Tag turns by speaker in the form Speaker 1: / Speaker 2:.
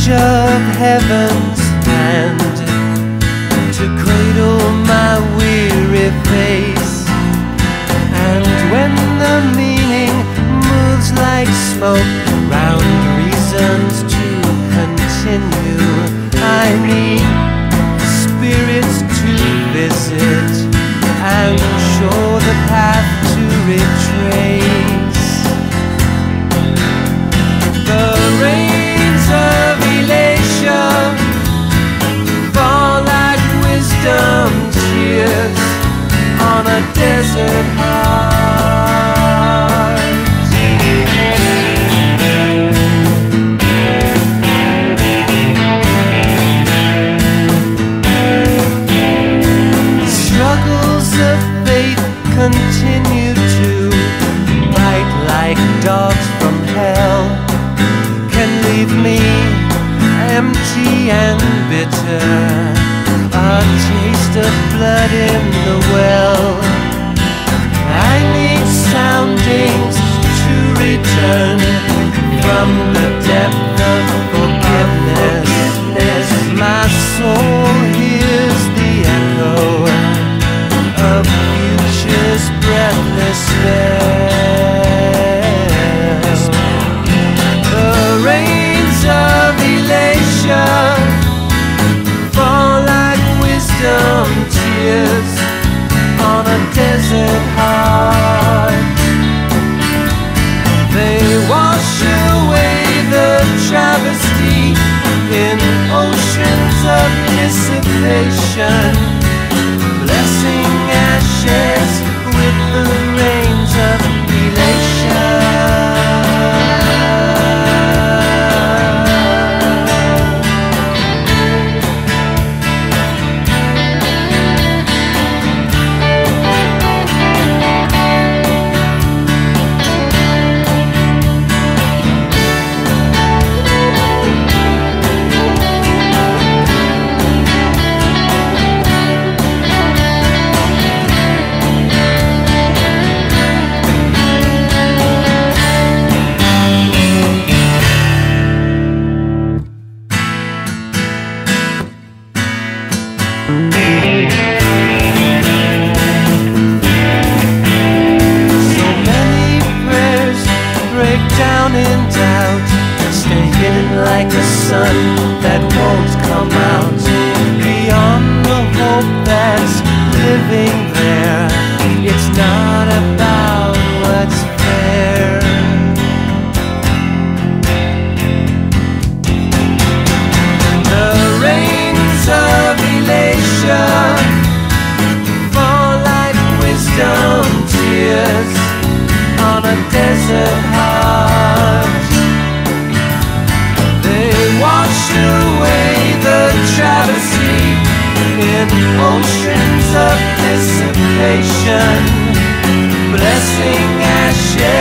Speaker 1: touch of heaven's hand. continue to bite like dogs from hell. Can leave me empty and bitter. A taste of blood in the well. from the depth of Blessing blessing share.